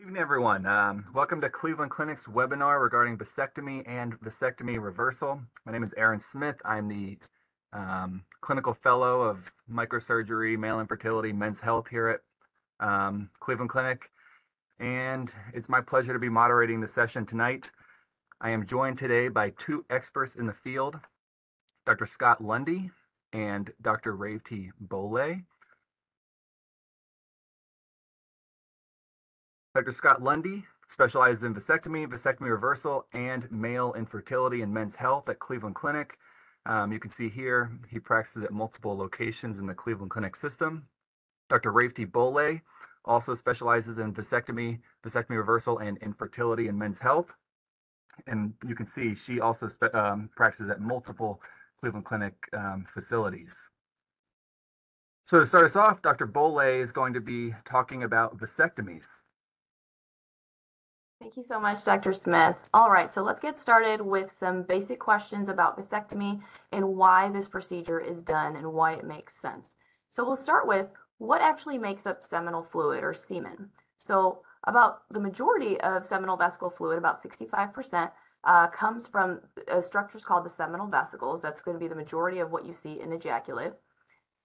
Good evening, everyone. Um, welcome to Cleveland Clinic's webinar regarding vasectomy and vasectomy reversal. My name is Aaron Smith. I'm the um, clinical fellow of microsurgery, male infertility, men's health here at um, Cleveland Clinic. And it's my pleasure to be moderating the session tonight. I am joined today by two experts in the field, Dr. Scott Lundy and Dr. Raevti Bole. Dr. Scott Lundy specializes in vasectomy, vasectomy reversal, and male infertility and men's health at Cleveland Clinic. Um, you can see here he practices at multiple locations in the Cleveland Clinic system. Dr. Raevti Bole also specializes in vasectomy, vasectomy reversal, and infertility and men's health. And you can see she also um, practices at multiple Cleveland Clinic um, facilities. So to start us off, Dr. Bole is going to be talking about vasectomies. Thank you so much, Dr. Smith. All right, so let's get started with some basic questions about vasectomy and why this procedure is done and why it makes sense. So we'll start with what actually makes up seminal fluid or semen. So about the majority of seminal vesicle fluid, about 65%, uh, comes from uh, structures called the seminal vesicles. That's going to be the majority of what you see in ejaculate.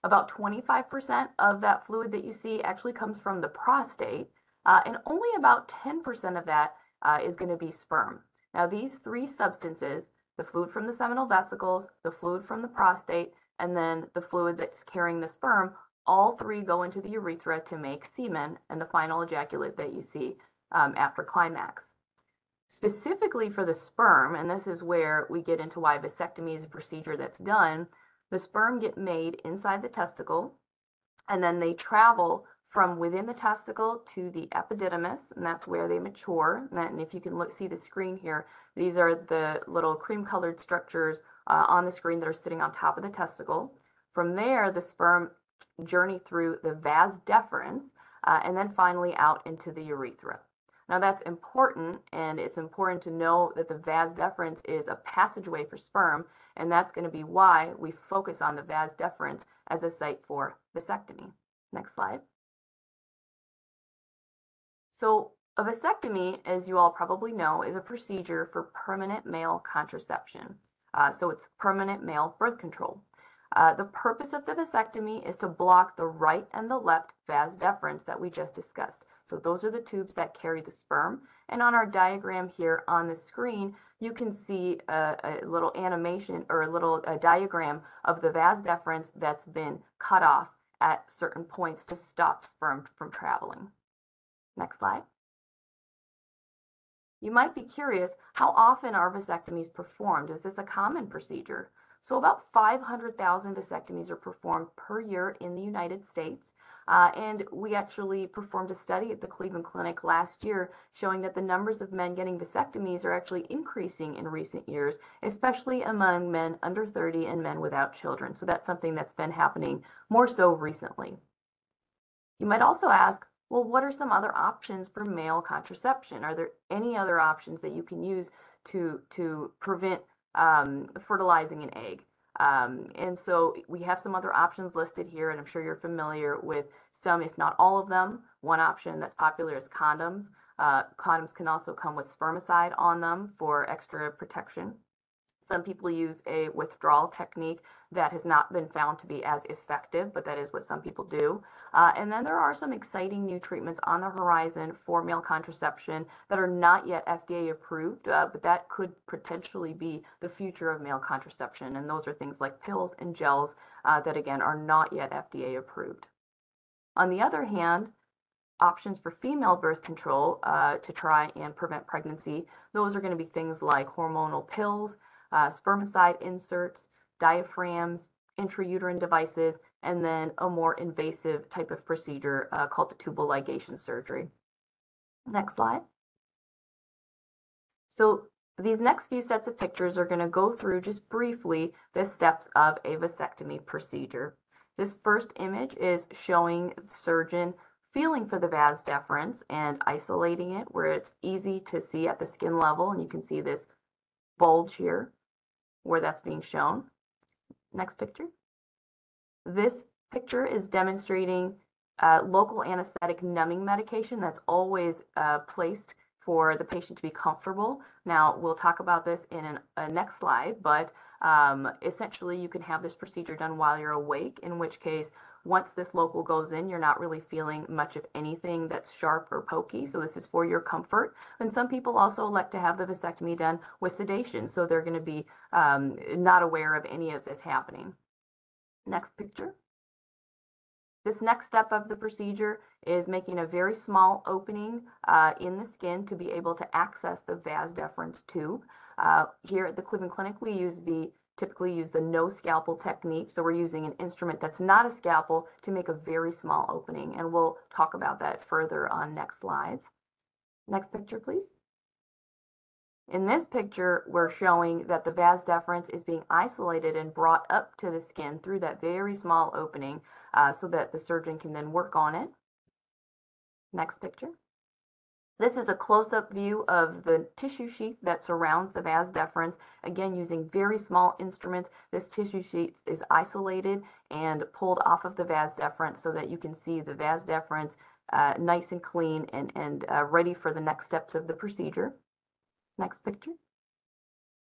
About 25% of that fluid that you see actually comes from the prostate, uh, and only about 10% of that uh, is going to be sperm. Now, these three substances, the fluid from the seminal vesicles, the fluid from the prostate, and then the fluid that's carrying the sperm, all three go into the urethra to make semen and the final ejaculate that you see um, after climax. Specifically for the sperm, and this is where we get into why vasectomy is a procedure that's done, the sperm get made inside the testicle, and then they travel from within the testicle to the epididymis, and that's where they mature. And if you can look, see the screen here, these are the little cream-colored structures uh, on the screen that are sitting on top of the testicle. From there, the sperm journey through the vas deferens, uh, and then finally out into the urethra. Now that's important, and it's important to know that the vas deferens is a passageway for sperm, and that's going to be why we focus on the vas deferens as a site for vasectomy. Next slide. So a vasectomy, as you all probably know, is a procedure for permanent male contraception. Uh, so it's permanent male birth control. Uh, the purpose of the vasectomy is to block the right and the left vas deferens that we just discussed. So those are the tubes that carry the sperm. And on our diagram here on the screen, you can see a, a little animation or a little a diagram of the vas deferens that's been cut off at certain points to stop sperm from traveling. Next slide. You might be curious, how often are vasectomies performed? Is this a common procedure? So about 500,000 vasectomies are performed per year in the United States. Uh, and we actually performed a study at the Cleveland Clinic last year showing that the numbers of men getting vasectomies are actually increasing in recent years, especially among men under 30 and men without children. So that's something that's been happening more so recently. You might also ask, well, what are some other options for male contraception? Are there any other options that you can use to, to prevent um, fertilizing an egg? Um, and so we have some other options listed here, and I'm sure you're familiar with some, if not all of them. One option that's popular is condoms. Uh, condoms can also come with spermicide on them for extra protection. Some people use a withdrawal technique that has not been found to be as effective, but that is what some people do. Uh, and then there are some exciting new treatments on the horizon for male contraception that are not yet FDA approved, uh, but that could potentially be the future of male contraception. And those are things like pills and gels uh, that, again, are not yet FDA approved. On the other hand, options for female birth control uh, to try and prevent pregnancy, those are going to be things like hormonal pills, uh, spermicide inserts, diaphragms, intrauterine devices, and then a more invasive type of procedure uh, called the tubal ligation surgery. Next slide. So these next few sets of pictures are going to go through just briefly the steps of a vasectomy procedure. This first image is showing the surgeon feeling for the vas deferens and isolating it where it's easy to see at the skin level and you can see this bulge here where that's being shown. Next picture. This picture is demonstrating uh, local anesthetic numbing medication that's always uh, placed for the patient to be comfortable. Now, we'll talk about this in an, a next slide, but um, essentially you can have this procedure done while you're awake, in which case, once this local goes in, you're not really feeling much of anything that's sharp or pokey. So this is for your comfort. And some people also elect to have the vasectomy done with sedation. So they're going to be um, not aware of any of this happening. Next picture. This next step of the procedure is making a very small opening uh, in the skin to be able to access the vas deferens tube. Uh, here at the Cleveland Clinic, we use the typically use the no scalpel technique. So we're using an instrument that's not a scalpel to make a very small opening. And we'll talk about that further on next slides. Next picture, please. In this picture, we're showing that the vas deferens is being isolated and brought up to the skin through that very small opening uh, so that the surgeon can then work on it. Next picture. This is a close-up view of the tissue sheath that surrounds the vas deferens. Again, using very small instruments, this tissue sheath is isolated and pulled off of the vas deferens so that you can see the vas deferens uh, nice and clean and, and uh, ready for the next steps of the procedure. Next picture.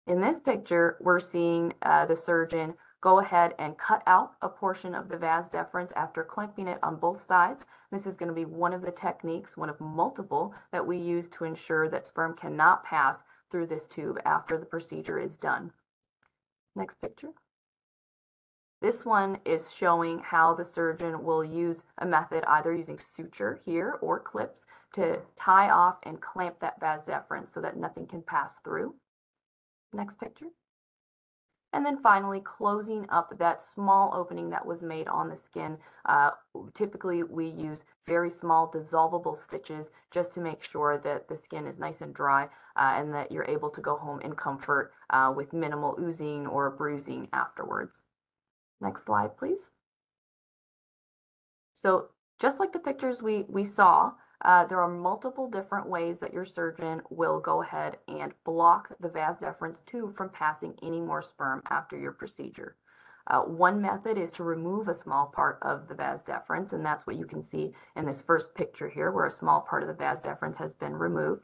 In this picture, we're seeing uh, the surgeon go ahead and cut out a portion of the vas deferens after clamping it on both sides. This is going to be one of the techniques, one of multiple that we use to ensure that sperm cannot pass through this tube after the procedure is done. Next picture. This one is showing how the surgeon will use a method either using suture here or clips to tie off and clamp that vas deferens so that nothing can pass through. Next picture. And then finally, closing up that small opening that was made on the skin. Uh, typically, we use very small dissolvable stitches just to make sure that the skin is nice and dry uh, and that you're able to go home in comfort uh, with minimal oozing or bruising afterwards. Next slide, please. So just like the pictures we, we saw, uh, there are multiple different ways that your surgeon will go ahead and block the vas deferens tube from passing any more sperm after your procedure. Uh, one method is to remove a small part of the vas deferens, and that's what you can see in this first picture here, where a small part of the vas deferens has been removed.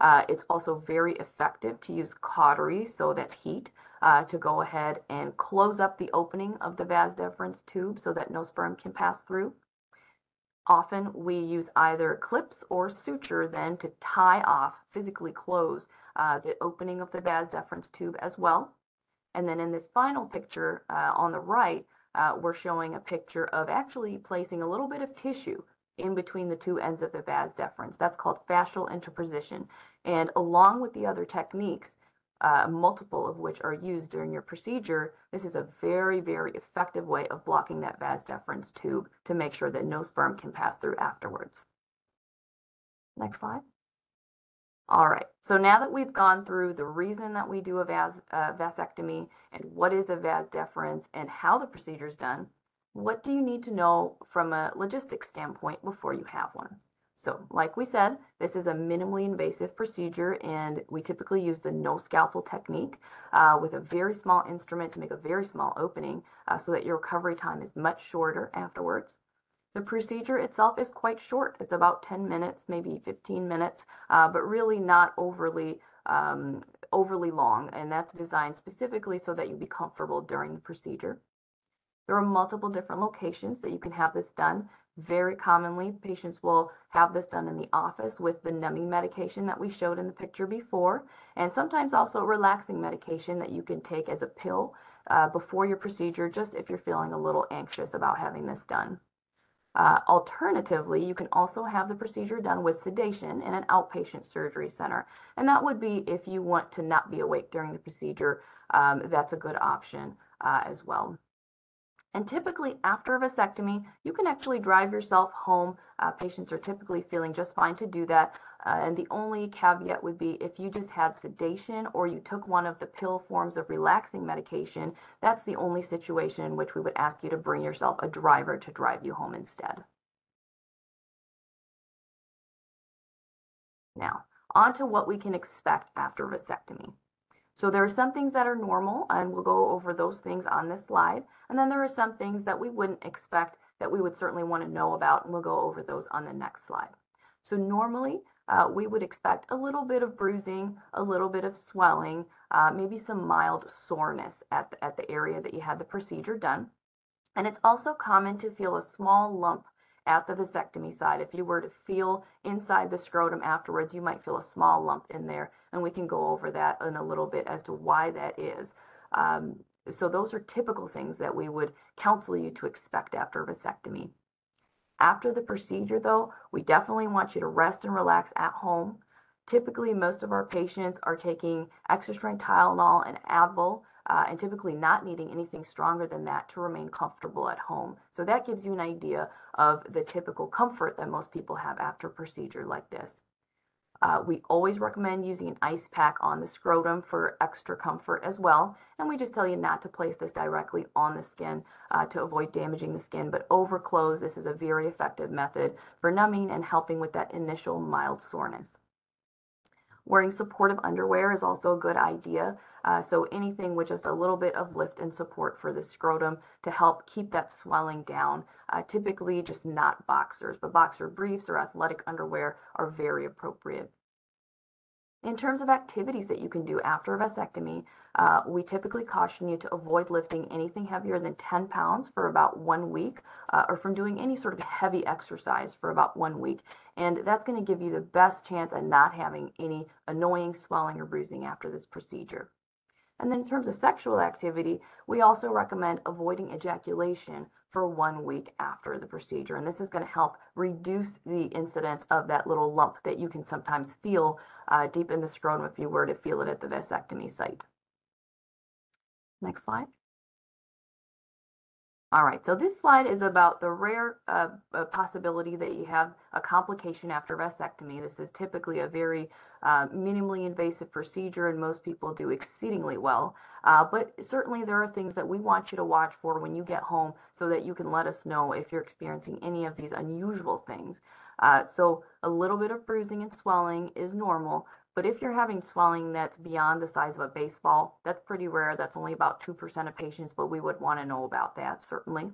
Uh, it's also very effective to use cautery, so that's heat, uh, to go ahead and close up the opening of the vas deferens tube so that no sperm can pass through. Often we use either clips or suture then to tie off, physically close uh, the opening of the vas deferens tube as well. And then in this final picture uh, on the right, uh, we're showing a picture of actually placing a little bit of tissue in between the two ends of the vas deferens. That's called fascial interposition. And along with the other techniques, uh, multiple of which are used during your procedure, this is a very, very effective way of blocking that vas deferens tube to make sure that no sperm can pass through afterwards. Next slide. All right, so now that we've gone through the reason that we do a vas, uh, vasectomy and what is a vas deferens and how the procedure is done, what do you need to know from a logistics standpoint before you have one? So like we said, this is a minimally invasive procedure and we typically use the no scalpel technique uh, with a very small instrument to make a very small opening uh, so that your recovery time is much shorter afterwards. The procedure itself is quite short. It's about 10 minutes, maybe 15 minutes, uh, but really not overly um, overly long. And that's designed specifically so that you be comfortable during the procedure. There are multiple different locations that you can have this done. Very commonly, patients will have this done in the office with the numbing medication that we showed in the picture before, and sometimes also relaxing medication that you can take as a pill uh, before your procedure, just if you're feeling a little anxious about having this done. Uh, alternatively, you can also have the procedure done with sedation in an outpatient surgery center. And that would be if you want to not be awake during the procedure, um, that's a good option uh, as well. And typically after a vasectomy, you can actually drive yourself home. Uh, patients are typically feeling just fine to do that. Uh, and the only caveat would be if you just had sedation or you took one of the pill forms of relaxing medication, that's the only situation in which we would ask you to bring yourself a driver to drive you home instead. Now, on to what we can expect after vasectomy. So there are some things that are normal, and we'll go over those things on this slide. And then there are some things that we wouldn't expect that we would certainly want to know about, and we'll go over those on the next slide. So normally, uh, we would expect a little bit of bruising, a little bit of swelling, uh, maybe some mild soreness at the, at the area that you had the procedure done. And it's also common to feel a small lump at the vasectomy side. If you were to feel inside the scrotum afterwards, you might feel a small lump in there, and we can go over that in a little bit as to why that is. Um, so those are typical things that we would counsel you to expect after a vasectomy. After the procedure, though, we definitely want you to rest and relax at home. Typically, most of our patients are taking extra strength Tylenol and Advil, uh, and typically not needing anything stronger than that to remain comfortable at home. So that gives you an idea of the typical comfort that most people have after a procedure like this. Uh, we always recommend using an ice pack on the scrotum for extra comfort as well. And we just tell you not to place this directly on the skin uh, to avoid damaging the skin. But over clothes, this is a very effective method for numbing and helping with that initial mild soreness. Wearing supportive underwear is also a good idea. Uh, so anything with just a little bit of lift and support for the scrotum to help keep that swelling down. Uh, typically just not boxers, but boxer briefs or athletic underwear are very appropriate. In terms of activities that you can do after a vasectomy, uh, we typically caution you to avoid lifting anything heavier than 10 pounds for about one week uh, or from doing any sort of heavy exercise for about one week. And that's going to give you the best chance at not having any annoying swelling or bruising after this procedure. And then in terms of sexual activity, we also recommend avoiding ejaculation for one week after the procedure. And this is going to help reduce the incidence of that little lump that you can sometimes feel uh, deep in the scrotum if you were to feel it at the vasectomy site. Next slide. All right, so this slide is about the rare uh, uh, possibility that you have a complication after vasectomy. This is typically a very uh, minimally invasive procedure, and most people do exceedingly well. Uh, but certainly, there are things that we want you to watch for when you get home so that you can let us know if you're experiencing any of these unusual things. Uh, so, a little bit of bruising and swelling is normal, but if you're having swelling that's beyond the size of a baseball, that's pretty rare. That's only about 2% of patients, but we would want to know about that certainly.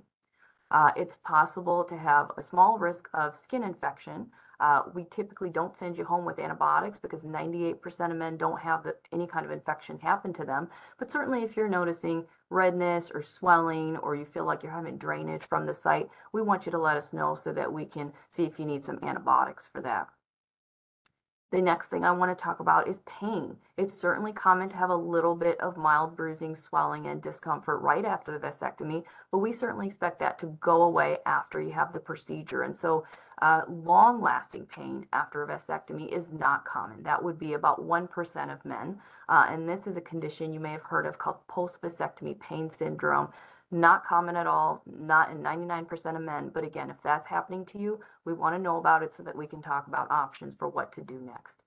Uh, it's possible to have a small risk of skin infection. Uh, we typically don't send you home with antibiotics because 98% of men don't have the, any kind of infection happen to them. But certainly, if you're noticing redness or swelling or you feel like you're having drainage from the site, we want you to let us know so that we can see if you need some antibiotics for that. The next thing I want to talk about is pain. It's certainly common to have a little bit of mild bruising, swelling, and discomfort right after the vasectomy, but we certainly expect that to go away after you have the procedure. And so, uh, long lasting pain after a vasectomy is not common. That would be about 1% of men. Uh, and this is a condition you may have heard of called post vasectomy pain syndrome. Not common at all, not in 99% of men. But again, if that's happening to you, we want to know about it so that we can talk about options for what to do next.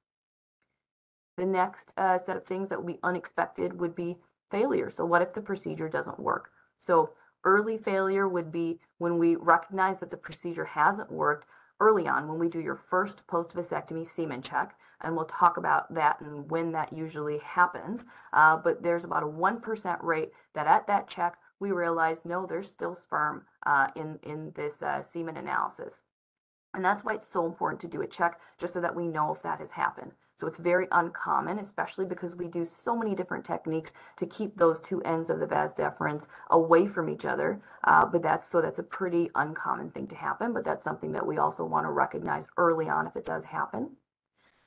The next uh, set of things that would be unexpected would be failure. So, what if the procedure doesn't work? So, early failure would be when we recognize that the procedure hasn't worked early on when we do your first post vasectomy semen check. And we'll talk about that and when that usually happens. Uh, but there's about a 1% rate that at that check, we realized no, there's still sperm uh, in, in this uh, semen analysis. And that's why it's so important to do a check just so that we know if that has happened. So it's very uncommon, especially because we do so many different techniques to keep those two ends of the vas deferens away from each other. Uh, but that's so that's a pretty uncommon thing to happen. But that's something that we also want to recognize early on if it does happen.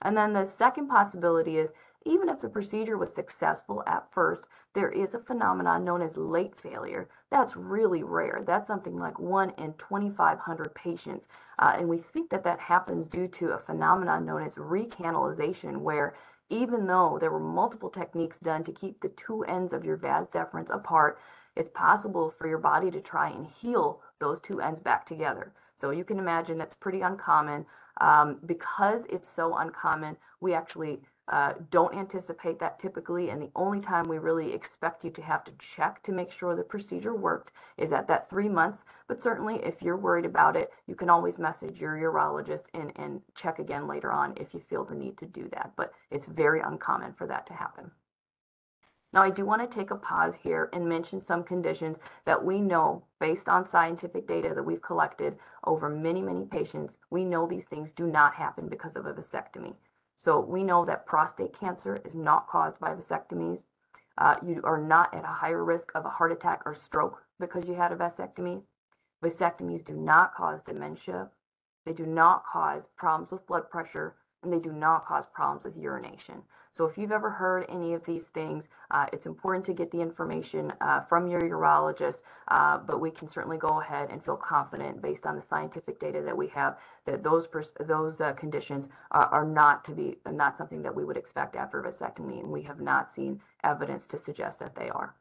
And then the second possibility is even if the procedure was successful at first, there is a phenomenon known as late failure. That's really rare. That's something like 1 in 2,500 patients. Uh, and we think that that happens due to a phenomenon known as recanalization, where even though there were multiple techniques done to keep the two ends of your vas deferens apart, it's possible for your body to try and heal those two ends back together. So you can imagine that's pretty uncommon. Um, because it's so uncommon, we actually uh, don't anticipate that typically, and the only time we really expect you to have to check to make sure the procedure worked is at that three months. But certainly, if you're worried about it, you can always message your urologist and, and check again later on if you feel the need to do that. But it's very uncommon for that to happen. Now, I do want to take a pause here and mention some conditions that we know, based on scientific data that we've collected over many, many patients, we know these things do not happen because of a vasectomy. So we know that prostate cancer is not caused by vasectomies. Uh, you are not at a higher risk of a heart attack or stroke because you had a vasectomy. Vasectomies do not cause dementia. They do not cause problems with blood pressure and they do not cause problems with urination. So if you've ever heard any of these things, uh, it's important to get the information uh, from your urologist, uh, but we can certainly go ahead and feel confident based on the scientific data that we have that those those uh, conditions are, are not to be not something that we would expect after a vasectomy, and we have not seen evidence to suggest that they are.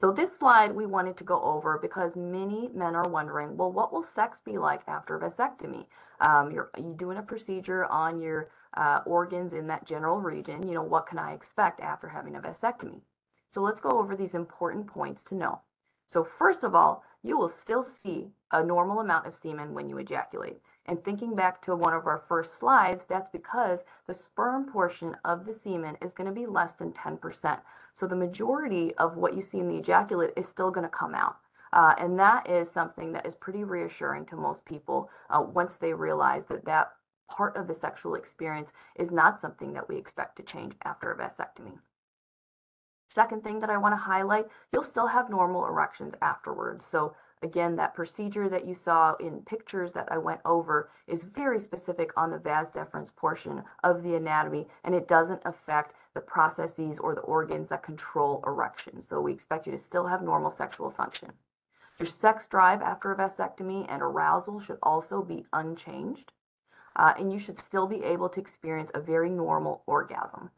So this slide we wanted to go over because many men are wondering, well, what will sex be like after vasectomy? Um, you're, you're doing a procedure on your uh, organs in that general region. You know, what can I expect after having a vasectomy? So let's go over these important points to know. So first of all, you will still see a normal amount of semen when you ejaculate. And thinking back to one of our first slides, that's because the sperm portion of the semen is going to be less than 10%. So the majority of what you see in the ejaculate is still going to come out. Uh, and that is something that is pretty reassuring to most people uh, once they realize that that part of the sexual experience is not something that we expect to change after a vasectomy. Second thing that I want to highlight, you'll still have normal erections afterwards. So Again, that procedure that you saw in pictures that I went over is very specific on the vas deferens portion of the anatomy, and it doesn't affect the processes or the organs that control erection. So we expect you to still have normal sexual function. Your sex drive after a vasectomy and arousal should also be unchanged. Uh, and you should still be able to experience a very normal orgasm.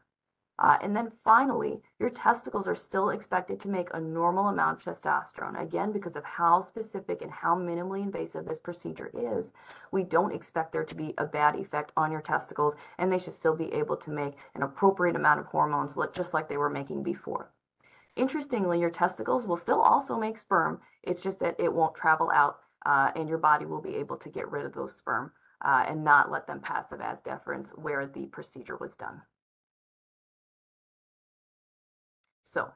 Uh, and then finally, your testicles are still expected to make a normal amount of testosterone. Again, because of how specific and how minimally invasive this procedure is, we don't expect there to be a bad effect on your testicles, and they should still be able to make an appropriate amount of hormones, just like they were making before. Interestingly, your testicles will still also make sperm. It's just that it won't travel out, uh, and your body will be able to get rid of those sperm uh, and not let them pass the vas deferens where the procedure was done. So,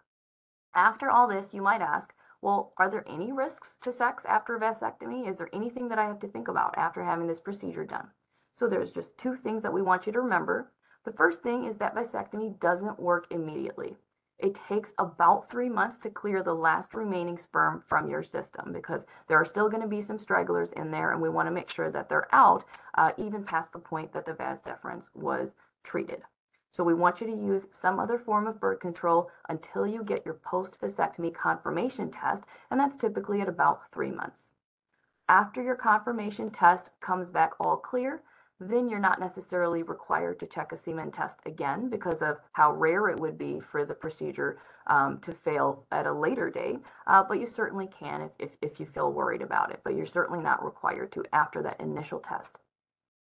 after all this, you might ask, well, are there any risks to sex after a vasectomy? Is there anything that I have to think about after having this procedure done? So, there's just two things that we want you to remember. The first thing is that vasectomy doesn't work immediately. It takes about three months to clear the last remaining sperm from your system because there are still going to be some stragglers in there, and we want to make sure that they're out uh, even past the point that the vas deferens was treated. So we want you to use some other form of birth control until you get your post-vasectomy confirmation test, and that's typically at about three months. After your confirmation test comes back all clear, then you're not necessarily required to check a semen test again because of how rare it would be for the procedure um, to fail at a later date. Uh, but you certainly can if, if, if you feel worried about it, but you're certainly not required to after that initial test.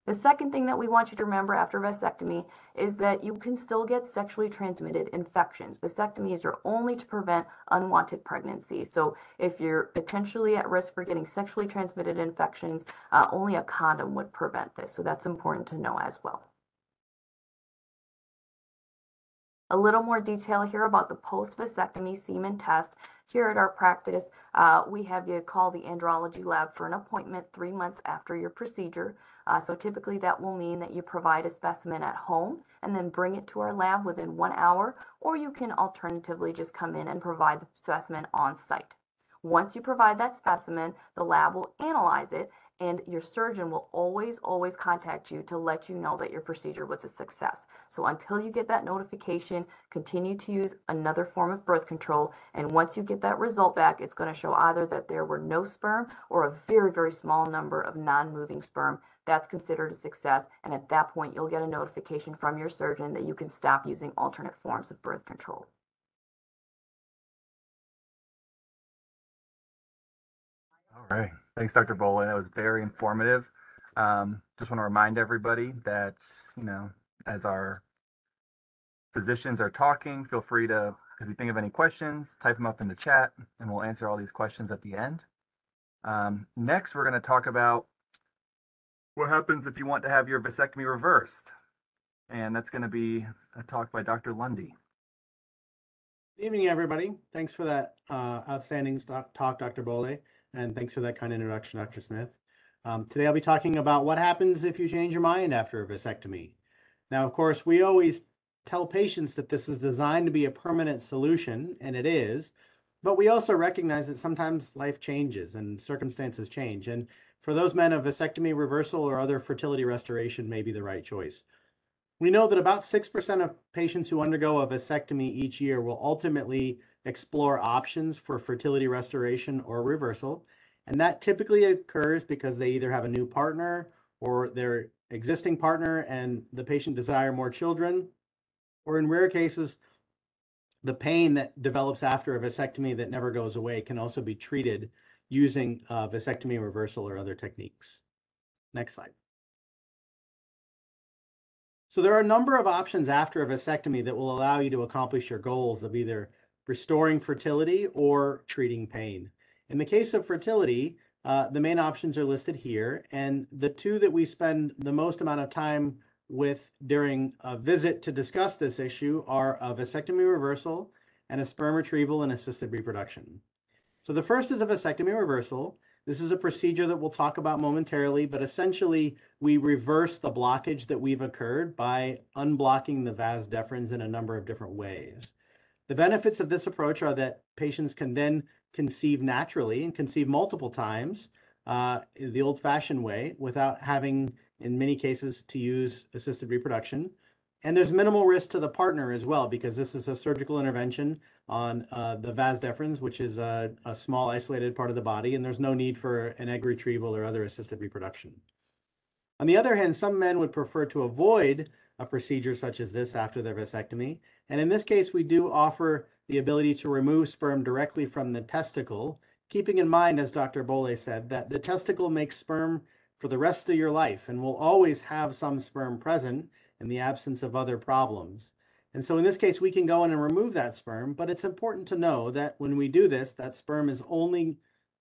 The second thing that we want you to remember after vasectomy is that you can still get sexually transmitted infections. Vasectomies are only to prevent unwanted pregnancy. So if you're potentially at risk for getting sexually transmitted infections, uh, only a condom would prevent this. So that's important to know as well. A little more detail here about the post-vasectomy semen test. Here at our practice, uh, we have you call the andrology lab for an appointment three months after your procedure. Uh, so typically that will mean that you provide a specimen at home and then bring it to our lab within one hour, or you can alternatively just come in and provide the specimen on site. Once you provide that specimen, the lab will analyze it and your surgeon will always, always contact you to let you know that your procedure was a success. So until you get that notification, continue to use another form of birth control. And once you get that result back, it's going to show either that there were no sperm or a very, very small number of non-moving sperm. That's considered a success. And at that point, you'll get a notification from your surgeon that you can stop using alternate forms of birth control. All right. Thanks, Dr. Bolin. That was very informative. Um, just want to remind everybody that, you know, as our physicians are talking, feel free to, if you think of any questions, type them up in the chat and we'll answer all these questions at the end. Um, next, we're going to talk about what happens if you want to have your vasectomy reversed. And that's going to be a talk by Dr. Lundy. Good evening, everybody. Thanks for that uh, outstanding talk, Dr. Bole, and thanks for that kind introduction, Dr. Smith. Um, today I'll be talking about what happens if you change your mind after a vasectomy. Now, of course, we always tell patients that this is designed to be a permanent solution, and it is, but we also recognize that sometimes life changes and circumstances change. And for those men, a vasectomy reversal or other fertility restoration may be the right choice. We know that about 6% of patients who undergo a vasectomy each year will ultimately explore options for fertility restoration or reversal. And that typically occurs because they either have a new partner or their existing partner and the patient desire more children, or in rare cases, the pain that develops after a vasectomy that never goes away can also be treated using uh, vasectomy reversal or other techniques. Next slide. So there are a number of options after a vasectomy that will allow you to accomplish your goals of either restoring fertility or treating pain. In the case of fertility, uh, the main options are listed here, and the two that we spend the most amount of time with during a visit to discuss this issue are a vasectomy reversal and a sperm retrieval and assisted reproduction. So the first is a vasectomy reversal. This is a procedure that we'll talk about momentarily, but essentially we reverse the blockage that we've occurred by unblocking the vas deferens in a number of different ways. The benefits of this approach are that patients can then conceive naturally and conceive multiple times uh, the old fashioned way without having in many cases to use assisted reproduction. And there's minimal risk to the partner as well, because this is a surgical intervention on uh, the vas deferens, which is a, a, small isolated part of the body, and there's no need for an egg retrieval or other assisted reproduction. On the other hand, some men would prefer to avoid a procedure such as this after their vasectomy. And in this case, we do offer the ability to remove sperm directly from the testicle, keeping in mind, as Dr. Bole said, that the testicle makes sperm for the rest of your life and will always have some sperm present in the absence of other problems. And so in this case, we can go in and remove that sperm, but it's important to know that when we do this, that sperm is only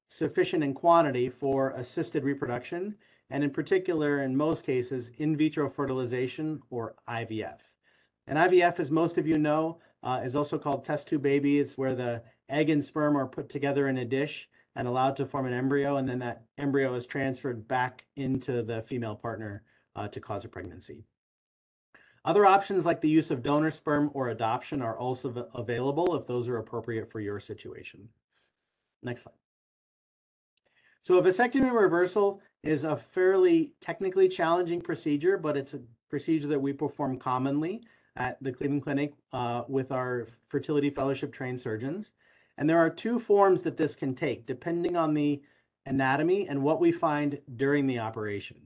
sufficient in quantity for assisted reproduction, and in particular, in most cases, in vitro fertilization or IVF. And IVF, as most of you know, uh, is also called test tube baby. It's where the egg and sperm are put together in a dish and allowed to form an embryo, and then that embryo is transferred back into the female partner uh, to cause a pregnancy. Other options like the use of donor sperm or adoption are also available if those are appropriate for your situation. Next slide. So a vasectomy reversal is a fairly technically challenging procedure, but it's a procedure that we perform commonly at the Cleveland Clinic uh, with our fertility fellowship trained surgeons. And there are two forms that this can take depending on the anatomy and what we find during the operation.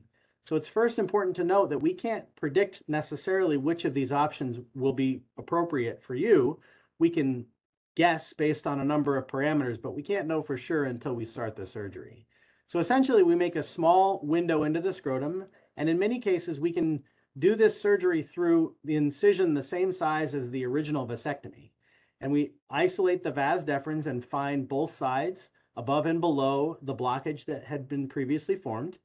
So it's first important to note that we can't predict necessarily which of these options will be appropriate for you. We can guess based on a number of parameters, but we can't know for sure until we start the surgery. So essentially, we make a small window into the scrotum, and in many cases, we can do this surgery through the incision the same size as the original vasectomy and we isolate the vas deferens and find both sides above and below the blockage that had been previously formed.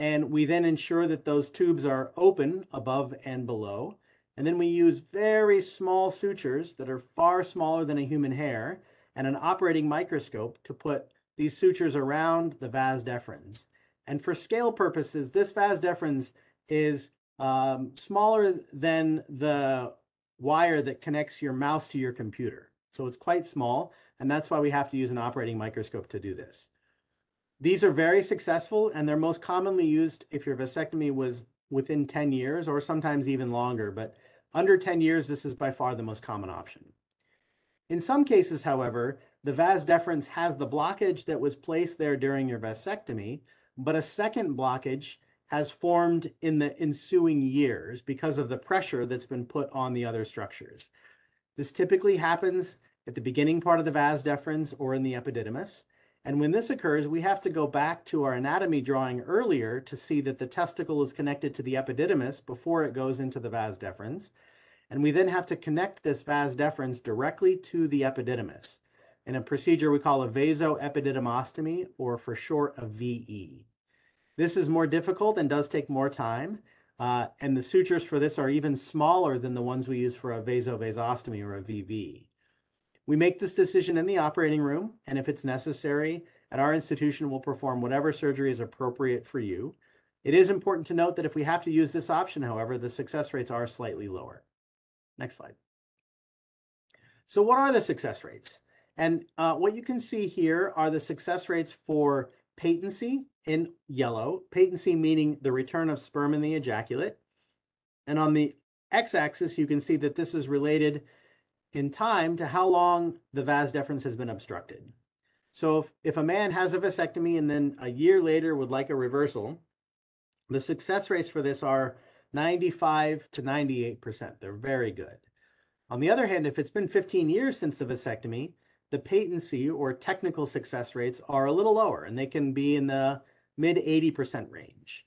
And we then ensure that those tubes are open above and below. And then we use very small sutures that are far smaller than a human hair and an operating microscope to put these sutures around the vas deferens. And for scale purposes, this vas deferens is um, smaller than the wire that connects your mouse to your computer. So it's quite small, and that's why we have to use an operating microscope to do this. These are very successful, and they're most commonly used if your vasectomy was within 10 years or sometimes even longer, but under 10 years, this is by far the most common option. In some cases, however, the vas deferens has the blockage that was placed there during your vasectomy, but a second blockage has formed in the ensuing years because of the pressure that's been put on the other structures. This typically happens at the beginning part of the vas deferens or in the epididymis. And when this occurs, we have to go back to our anatomy drawing earlier to see that the testicle is connected to the epididymis before it goes into the vas deferens. And we then have to connect this vas deferens directly to the epididymis in a procedure we call a vasoepididymostomy, or for short, a VE. This is more difficult and does take more time, Uh, and the sutures for this are even smaller than the ones we use for a vasovasostomy or a VV. We make this decision in the operating room, and if it's necessary, at our institution, we'll perform whatever surgery is appropriate for you. It is important to note that if we have to use this option, however, the success rates are slightly lower. Next slide. So what are the success rates? And uh, what you can see here are the success rates for patency in yellow, patency meaning the return of sperm in the ejaculate. And on the x-axis, you can see that this is related in time to how long the vas deferens has been obstructed. So if, if a man has a vasectomy and then a year later would like a reversal, the success rates for this are 95 to 98%. They're very good. On the other hand, if it's been 15 years since the vasectomy, the patency or technical success rates are a little lower and they can be in the mid 80% range.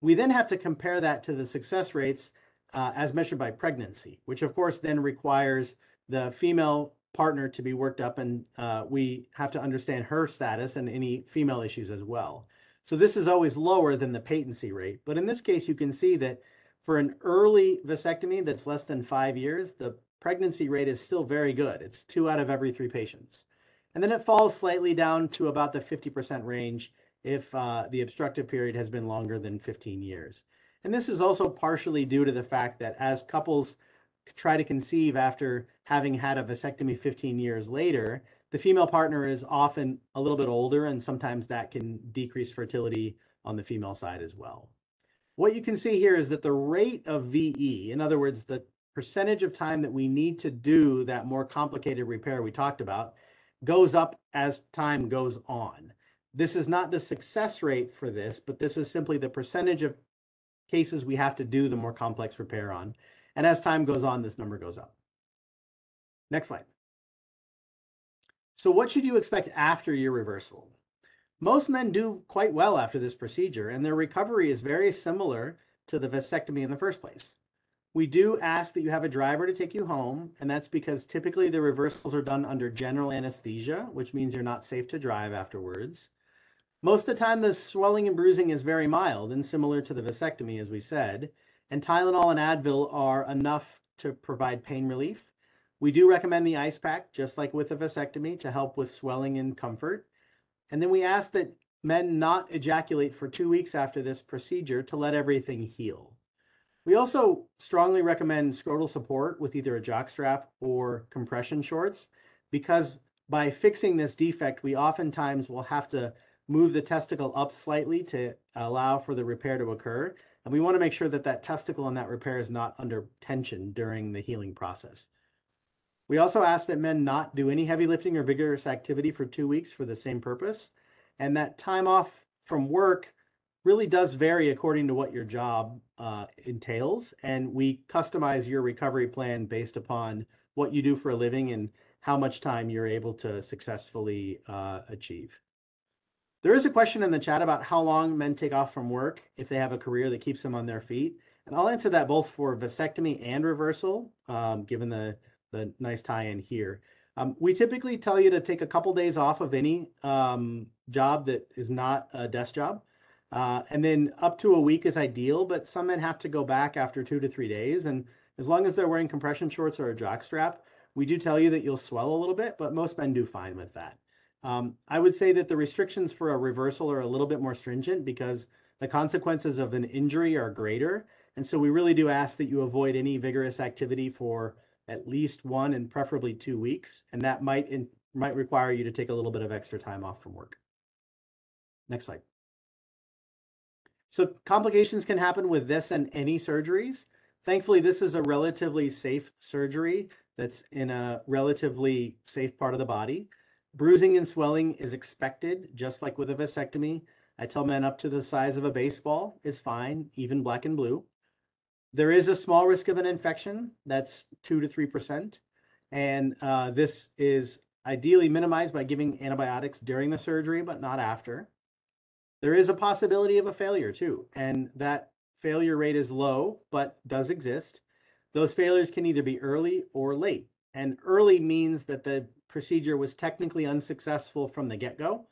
We then have to compare that to the success rates uh, as measured by pregnancy, which of course then requires the female partner to be worked up and uh, we have to understand her status and any female issues as well. So this is always lower than the patency rate. But in this case, you can see that for an early vasectomy that's less than five years, the pregnancy rate is still very good. It's two out of every three patients. And then it falls slightly down to about the 50% range if uh, the obstructive period has been longer than 15 years. And this is also partially due to the fact that as couples try to conceive after having had a vasectomy 15 years later, the female partner is often a little bit older, and sometimes that can decrease fertility on the female side as well. What you can see here is that the rate of VE, in other words, the percentage of time that we need to do that more complicated repair we talked about, goes up as time goes on. This is not the success rate for this, but this is simply the percentage of cases we have to do the more complex repair on. And as time goes on, this number goes up. Next slide. So what should you expect after your reversal? Most men do quite well after this procedure, and their recovery is very similar to the vasectomy in the first place. We do ask that you have a driver to take you home, and that's because typically the reversals are done under general anesthesia, which means you're not safe to drive afterwards. Most of the time, the swelling and bruising is very mild and similar to the vasectomy, as we said, and Tylenol and Advil are enough to provide pain relief. We do recommend the ice pack, just like with a vasectomy, to help with swelling and comfort. And then we ask that men not ejaculate for two weeks after this procedure to let everything heal. We also strongly recommend scrotal support with either a jockstrap or compression shorts because by fixing this defect, we oftentimes will have to move the testicle up slightly to allow for the repair to occur. And we want to make sure that that testicle and that repair is not under tension during the healing process. We also ask that men not do any heavy lifting or vigorous activity for two weeks for the same purpose. And that time off from work really does vary according to what your job uh, entails. And we customize your recovery plan based upon what you do for a living and how much time you're able to successfully uh, achieve. There is a question in the chat about how long men take off from work if they have a career that keeps them on their feet. And I'll answer that both for vasectomy and reversal, um, given the, the nice tie-in here. Um, we typically tell you to take a couple days off of any um, job that is not a desk job. Uh, and then up to a week is ideal, but some men have to go back after two to three days. And as long as they're wearing compression shorts or a jock strap, we do tell you that you'll swell a little bit, but most men do fine with that. Um, I would say that the restrictions for a reversal are a little bit more stringent because the consequences of an injury are greater. And so we really do ask that you avoid any vigorous activity for at least one and preferably two weeks. And that might, in, might require you to take a little bit of extra time off from work. Next slide. So complications can happen with this and any surgeries. Thankfully, this is a relatively safe surgery that's in a relatively safe part of the body. Bruising and swelling is expected, just like with a vasectomy. I tell men up to the size of a baseball is fine, even black and blue. There is a small risk of an infection, that's 2 to 3%. And uh, this is ideally minimized by giving antibiotics during the surgery, but not after. There is a possibility of a failure too, and that failure rate is low, but does exist. Those failures can either be early or late. And early means that the procedure was technically unsuccessful from the get go.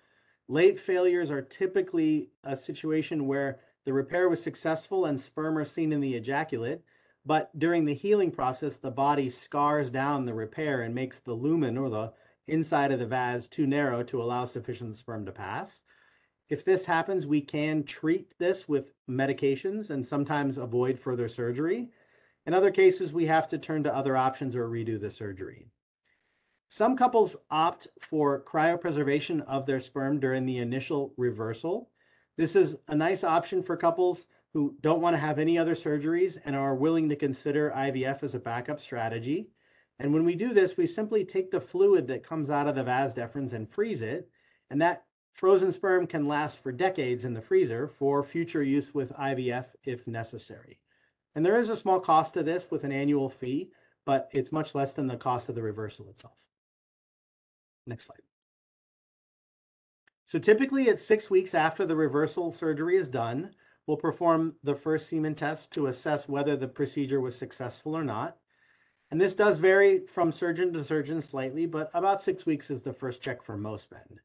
Late failures are typically a situation where the repair was successful and sperm are seen in the ejaculate, but during the healing process, the body scars down the repair and makes the lumen or the inside of the vas too narrow to allow sufficient sperm to pass. If this happens, we can treat this with medications and sometimes avoid further surgery. In other cases, we have to turn to other options or redo the surgery. Some couples opt for cryopreservation of their sperm during the initial reversal. This is a nice option for couples who don't want to have any other surgeries and are willing to consider IVF as a backup strategy. And when we do this, we simply take the fluid that comes out of the vas deferens and freeze it. And that frozen sperm can last for decades in the freezer for future use with IVF if necessary. And there is a small cost to this with an annual fee, but it's much less than the cost of the reversal itself. Next slide. So typically at six weeks after the reversal surgery is done, we'll perform the first semen test to assess whether the procedure was successful or not. And this does vary from surgeon to surgeon slightly, but about six weeks is the first check for most men.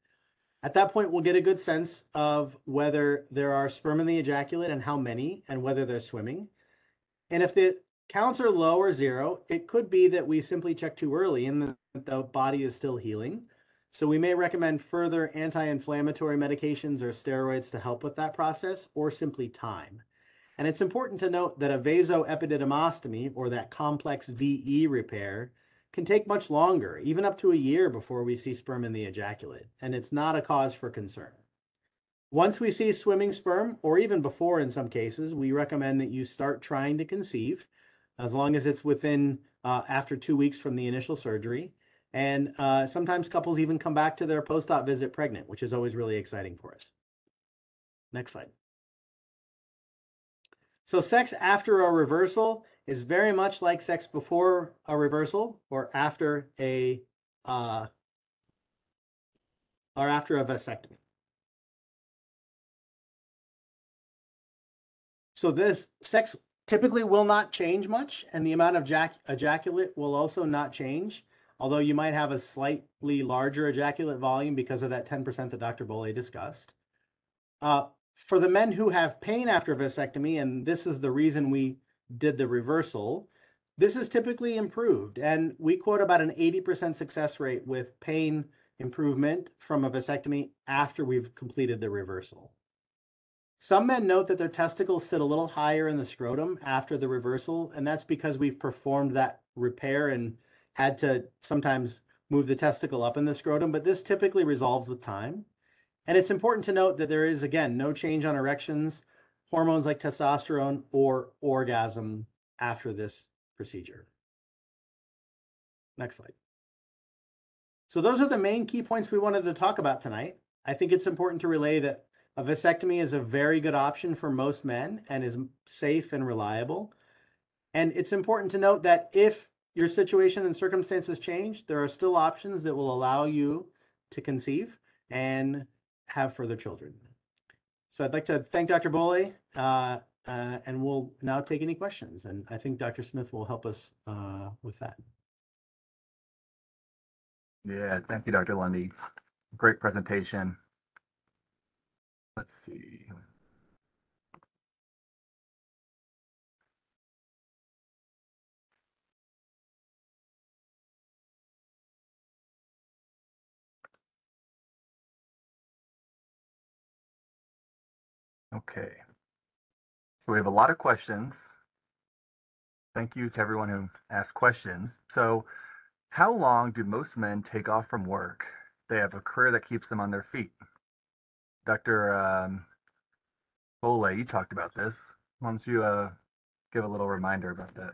At that point, we'll get a good sense of whether there are sperm in the ejaculate and how many, and whether they're swimming. And if the counts are low or zero, it could be that we simply check too early and the, the body is still healing. So we may recommend further anti-inflammatory medications or steroids to help with that process, or simply time. And it's important to note that a vasoepididymostomy, or that complex VE repair, can take much longer, even up to a year before we see sperm in the ejaculate, and it's not a cause for concern. Once we see swimming sperm, or even before in some cases, we recommend that you start trying to conceive, as long as it's within uh, after two weeks from the initial surgery. And uh, sometimes couples even come back to their post-op visit pregnant, which is always really exciting for us. Next slide. So sex after a reversal is very much like sex before a reversal or after a uh, or after a vasectomy. So this sex typically will not change much, and the amount of jac- ejaculate will also not change although you might have a slightly larger ejaculate volume because of that 10% that Dr. Bole discussed. Uh, for the men who have pain after vasectomy, and this is the reason we did the reversal, this is typically improved. And we quote about an 80% success rate with pain improvement from a vasectomy after we've completed the reversal. Some men note that their testicles sit a little higher in the scrotum after the reversal, and that's because we've performed that repair and had to sometimes move the testicle up in the scrotum, but this typically resolves with time. And it's important to note that there is, again, no change on erections, hormones like testosterone, or orgasm after this procedure. Next slide. So those are the main key points we wanted to talk about tonight. I think it's important to relay that a vasectomy is a very good option for most men and is safe and reliable. And it's important to note that if your situation and circumstances change, there are still options that will allow you to conceive and have further children. So I'd like to thank Dr. Bole, uh, uh, and we'll now take any questions. And I think Dr. Smith will help us uh, with that. Yeah, thank you, Dr. Lundy. Great presentation. Let's see. Okay. So we have a lot of questions. Thank you to everyone who asked questions. So how long do most men take off from work? They have a career that keeps them on their feet. Dr. Um, Bole, you talked about this. Why don't you uh, give a little reminder about that?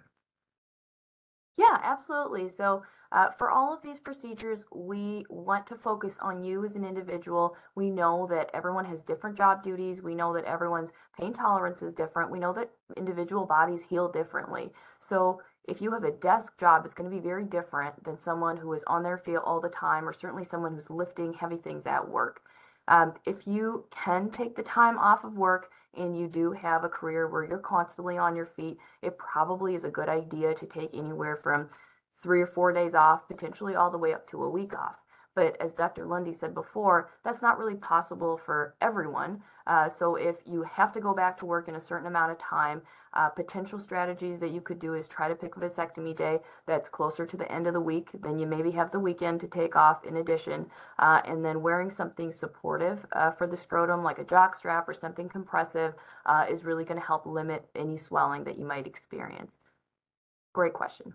Yeah, absolutely. So, uh, for all of these procedures, we want to focus on you as an individual. We know that everyone has different job duties. We know that everyone's pain tolerance is different. We know that individual bodies heal differently. So, if you have a desk job, it's going to be very different than someone who is on their feet all the time, or certainly someone who's lifting heavy things at work. Um, if you can take the time off of work and you do have a career where you're constantly on your feet, it probably is a good idea to take anywhere from three or four days off, potentially all the way up to a week off. But as Dr. Lundy said before, that's not really possible for everyone. Uh, so if you have to go back to work in a certain amount of time, uh, potential strategies that you could do is try to pick a vasectomy day that's closer to the end of the week. Then you maybe have the weekend to take off in addition. Uh, and then wearing something supportive uh, for the scrotum, like a jock strap or something compressive, uh, is really going to help limit any swelling that you might experience. Great question.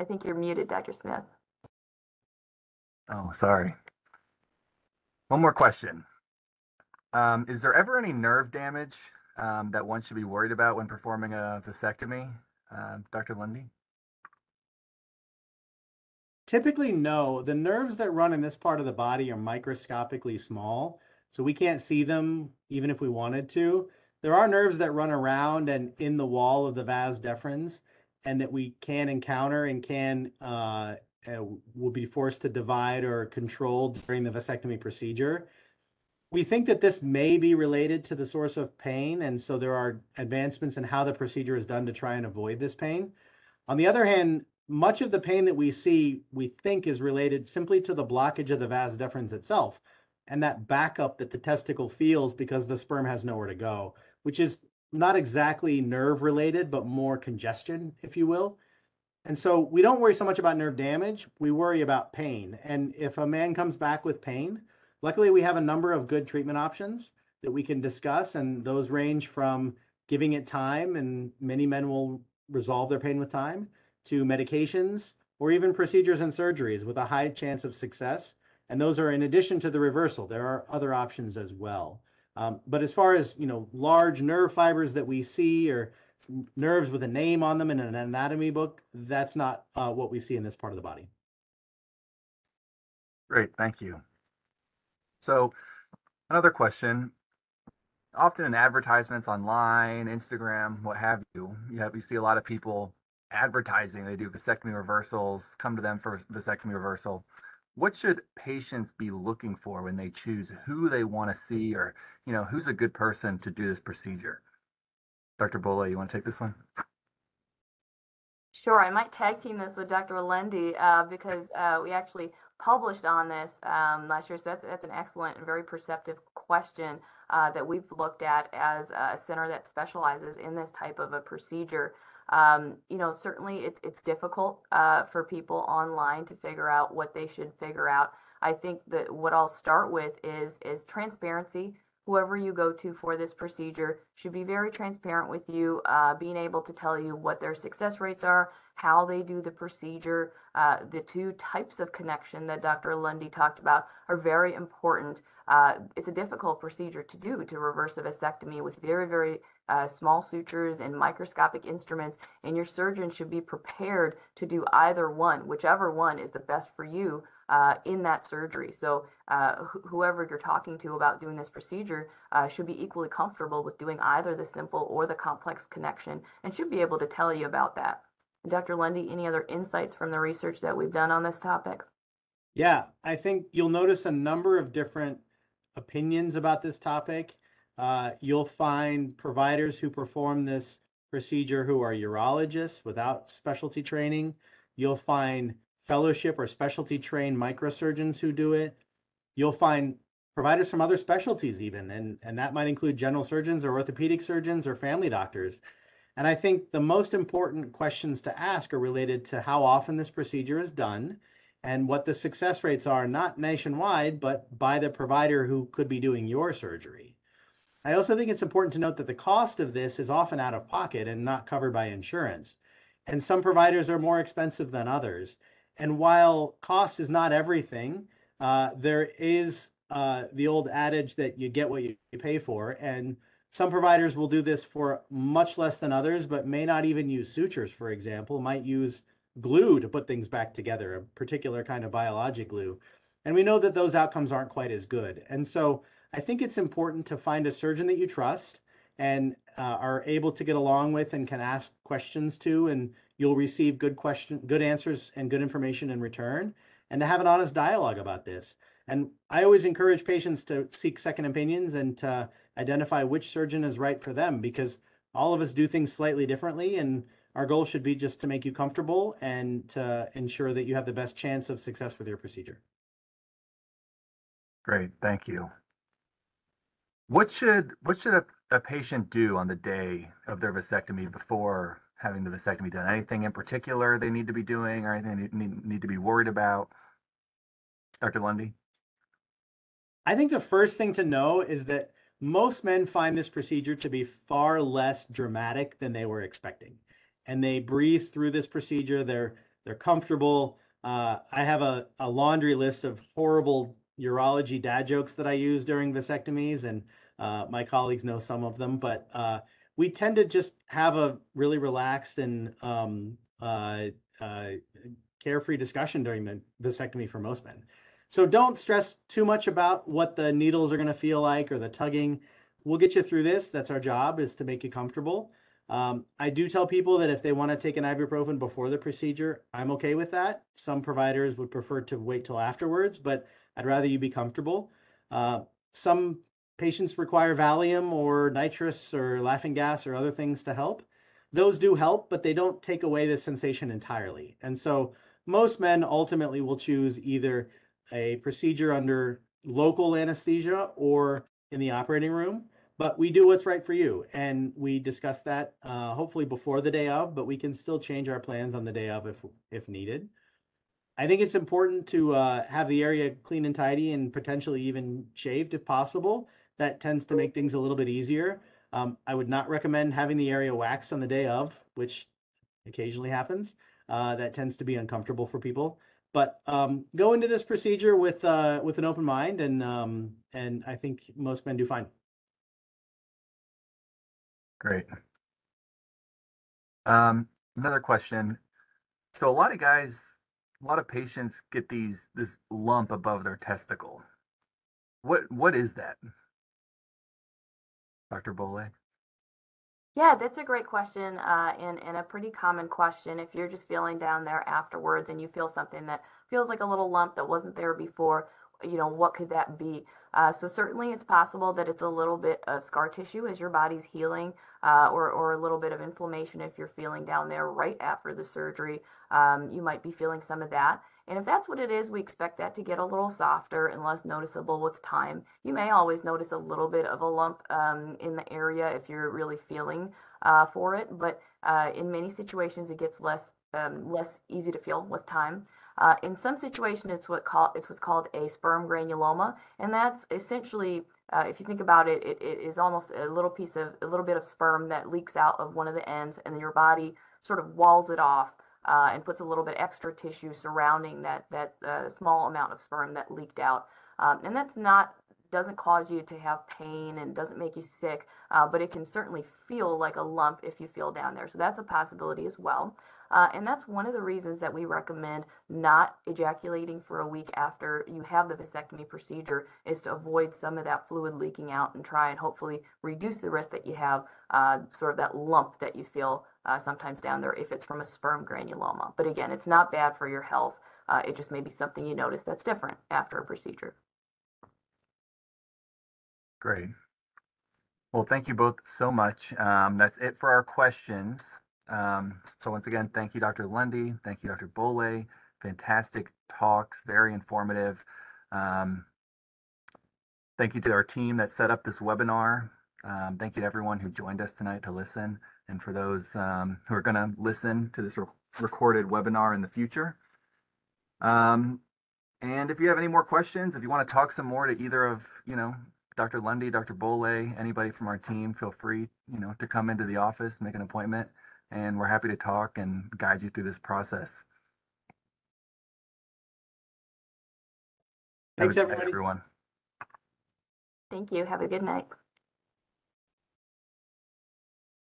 I think you're muted, Dr. Smith. Oh, sorry. One more question. Um, is there ever any nerve damage um, that one should be worried about when performing a vasectomy, uh, Dr. Lundy? Typically, no. The nerves that run in this part of the body are microscopically small, so we can't see them even if we wanted to. There are nerves that run around and in the wall of the vas deferens, and that we can encounter and can uh, uh, will be forced to divide or control during the vasectomy procedure. We think that this may be related to the source of pain, and so there are advancements in how the procedure is done to try and avoid this pain. On the other hand, much of the pain that we see, we think is related simply to the blockage of the vas deferens itself and that backup that the testicle feels because the sperm has nowhere to go, which is not exactly nerve related, but more congestion, if you will. And so we don't worry so much about nerve damage, we worry about pain. And if a man comes back with pain, luckily we have a number of good treatment options that we can discuss, and those range from giving it time, and many men will resolve their pain with time, to medications or even procedures and surgeries with a high chance of success. And those are in addition to the reversal. There are other options as well. Um, but as far as you know, large nerve fibers that we see or nerves with a name on them in an anatomy book, that's not uh, what we see in this part of the body. Great, thank you. So, another question. Often in advertisements online, Instagram, what have you, you have you see a lot of people advertising they do vasectomy reversals, come to them for vasectomy reversal. What should patients be looking for when they choose who they want to see or, you know, who's a good person to do this procedure? Dr. Bole, you want to take this one? Sure, I might tag team this with Dr. Lundy uh, because uh, we actually published on this um, last year. So that's, that's an excellent and very perceptive question uh, that we've looked at as a center that specializes in this type of a procedure. Um, you know, certainly it's it's difficult uh, for people online to figure out what they should figure out. I think that what I'll start with is is transparency. Whoever you go to for this procedure should be very transparent with you, uh, being able to tell you what their success rates are, how they do the procedure. Uh, the two types of connection that Dr. Lundy talked about are very important. Uh, it's a difficult procedure to do to reverse a vasectomy with very, very uh, small sutures and microscopic instruments, and your surgeon should be prepared to do either one, whichever one is the best for you uh, in that surgery. So, uh, wh- whoever you're talking to about doing this procedure uh, should be equally comfortable with doing either the simple or the complex connection and should be able to tell you about that. Dr. Lundy, any other insights from the research that we've done on this topic? Yeah, I think you'll notice a number of different opinions about this topic. Uh, you'll find providers who perform this procedure who are urologists without specialty training. You'll find fellowship or specialty trained microsurgeons who do it. You'll find providers from other specialties even, and, and that might include general surgeons or orthopedic surgeons or family doctors. And I think the most important questions to ask are related to how often this procedure is done and what the success rates are, not nationwide, but by the provider who could be doing your surgery. I also think it's important to note that the cost of this is often out of pocket and not covered by insurance. And some providers are more expensive than others. And while cost is not everything, uh, there is uh, the old adage that you get what you pay for. And some providers will do this for much less than others, but may not even use sutures, for example, might use glue to put things back together, a particular kind of biologic glue. And we know that those outcomes aren't quite as good. And so I think it's important to find a surgeon that you trust and uh, are able to get along with and can ask questions to, and you'll receive good question, good answers and good information in return, and to have an honest dialogue about this. And I always encourage patients to seek second opinions and to identify which surgeon is right for them because all of us do things slightly differently. And our goal should be just to make you comfortable and to ensure that you have the best chance of success with your procedure. Great, thank you. What should what should a, a patient do on the day of their vasectomy before having the vasectomy done? Anything in particular they need to be doing or anything they need, need to be worried about? Dr. Lundy? I think the first thing to know is that most men find this procedure to be far less dramatic than they were expecting. And they breeze through this procedure. They're they're comfortable. Uh, I have a, a laundry list of horrible urology dad jokes that I use during vasectomies, and uh, my colleagues know some of them. But uh, we tend to just have a really relaxed and um, uh, uh, carefree discussion during the vasectomy for most men. So don't stress too much about what the needles are going to feel like or the tugging. We'll get you through this. That's our job is to make you comfortable. Um, I do tell people that if they want to take an ibuprofen before the procedure, I'm okay with that. Some providers would prefer to wait till afterwards, but I'd rather you be comfortable. Uh, some patients require Valium or nitrous or laughing gas or other things to help. Those do help, but they don't take away the sensation entirely. And so most men ultimately will choose either a procedure under local anesthesia or in the operating room. But we do what's right for you, and we discuss that uh, hopefully before the day of. But we can still change our plans on the day of if if needed. I think it's important to uh, have the area clean and tidy, and potentially even shaved if possible. That tends to make things a little bit easier. Um, I would not recommend having the area waxed on the day of, which occasionally happens. Uh, that tends to be uncomfortable for people but um, go into this procedure with uh, with an open mind, and um, and I think most men do fine. Great. Um, another question. So a lot of guys, a lot of patients get these this lump above their testicle. What what is that? Dr. Bole? Yeah, that's a great question, uh, and and a pretty common question. If you're just feeling down there afterwards and you feel something that feels like a little lump that wasn't there before, you know, what could that be? Uh, so certainly it's possible that it's a little bit of scar tissue as your body's healing, uh, or or a little bit of inflammation if you're feeling down there right after the surgery. Um, you might be feeling some of that. And if that's what it is, we expect that to get a little softer and less noticeable with time. You may always notice a little bit of a lump um, in the area if you're really feeling uh, for it, but uh, in many situations it gets less um, less easy to feel with time. Uh, in some situations, it's what call it's what's called a sperm granuloma, and that's essentially, uh, if you think about it, it, it is almost a little piece of a little bit of sperm that leaks out of one of the ends, and then your body sort of walls it off uh, and puts a little bit extra tissue surrounding that that uh, small amount of sperm that leaked out. Um, and that's not doesn't cause you to have pain and doesn't make you sick, uh, but it can certainly feel like a lump if you feel down there. So that's a possibility as well. Uh, and that's one of the reasons that we recommend not ejaculating for a week after you have the vasectomy procedure is to avoid some of that fluid leaking out and try and hopefully reduce the risk that you have uh, sort of that lump that you feel uh, sometimes down there if it's from a sperm granuloma. But again, it's not bad for your health. Uh, it just may be something you notice that's different after a procedure. Great. Well, thank you both so much. Um, that's it for our questions. Um, so once again, thank you, Dr. Lundy. Thank you, Dr. Bole. Fantastic talks, very informative. Um, thank you to our team that set up this webinar. Um, thank you to everyone who joined us tonight to listen, and for those um, who are going to listen to this re recorded webinar in the future. Um, and if you have any more questions, if you want to talk some more to either of, you know, Dr. Lundy, Dr. Bole, anybody from our team, feel free, you know, to come into the office, make an appointment, and we're happy to talk and guide you through this process. Thanks, everybody. everyone. Thank you. Have a good night.